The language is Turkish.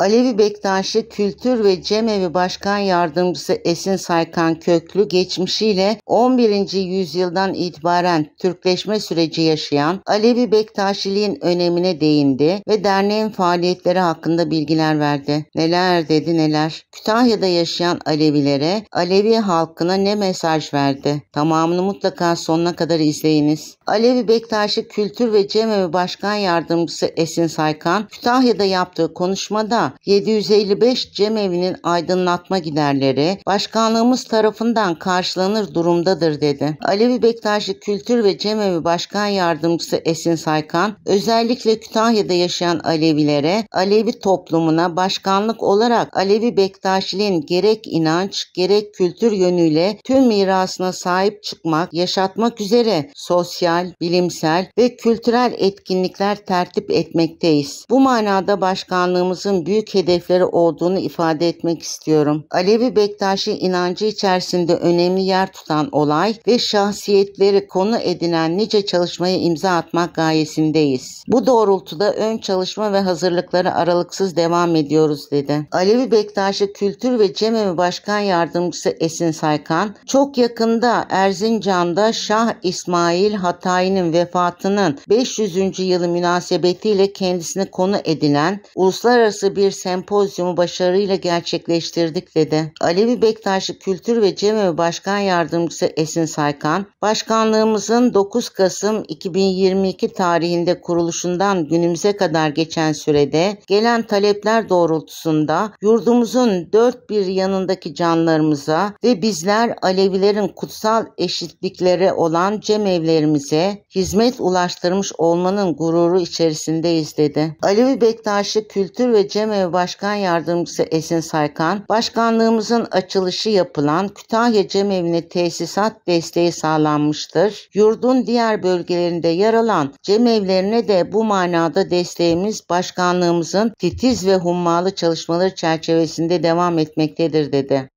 Alevi Bektaşi Kültür ve Cemevi Başkan Yardımcısı Esin Saykan Köklü geçmişiyle 11. yüzyıldan itibaren Türkleşme süreci yaşayan Alevi Bektaşiliğin önemine değindi ve derneğin faaliyetleri hakkında bilgiler verdi. Neler dedi neler. Kütahya'da yaşayan Alevilere, Alevi halkına ne mesaj verdi? Tamamını mutlaka sonuna kadar izleyiniz. Alevi Bektaşi Kültür ve Cemevi Başkan Yardımcısı Esin Saykan, Kütahya'da yaptığı konuşmada 755 cemevinin aydınlatma giderleri başkanlığımız tarafından karşılanır durumdadır dedi. Alevi Bektaşi Kültür ve Cemevi Başkan Yardımcısı Esin Saykan, özellikle Kütahya'da yaşayan Alevilere, Alevi toplumuna başkanlık olarak Alevi Bektaşiliğin gerek inanç gerek kültür yönüyle tüm mirasına sahip çıkmak, yaşatmak üzere sosyal, bilimsel ve kültürel etkinlikler tertip etmekteyiz. Bu manada başkanlığımızın büyük hedefleri olduğunu ifade etmek istiyorum. Alevi Bektaşi inancı içerisinde önemli yer tutan olay ve şahsiyetleri konu edinen nice çalışmaya imza atmak gayesindeyiz. Bu doğrultuda ön çalışma ve hazırlıkları aralıksız devam ediyoruz dedi. Alevi Bektaşi Kültür ve Cemevi Başkan Yardımcısı Esin Saykan, çok yakında Erzincan'da Şah İsmail Hatayi'nin vefatının 500. yılı münasebetiyle kendisine konu edilen uluslararası bir sempozyumu başarıyla gerçekleştirdik dedi. Alevi Bektaşi Kültür ve Cemevi Başkan Yardımcısı Esin Saykan, başkanlığımızın 9 Kasım 2022 tarihinde kuruluşundan günümüze kadar geçen sürede gelen talepler doğrultusunda yurdumuzun dört bir yanındaki canlarımıza ve bizler Alevilerin kutsal eşitlikleri olan cemevlerimize hizmet ulaştırmış olmanın gururu içerisindeyiz dedi. Alevi Bektaşi Kültür ve Cemevi Başkan Yardımcısı Esin Saykan, başkanlığımızın açılışı yapılan Kütahya Cemevi'ne tesisat desteği sağlanmıştır. Yurdun diğer bölgelerinde yer alan cemevlerine de bu manada desteğimiz başkanlığımızın titiz ve hummalı çalışmaları çerçevesinde devam etmektedir dedi.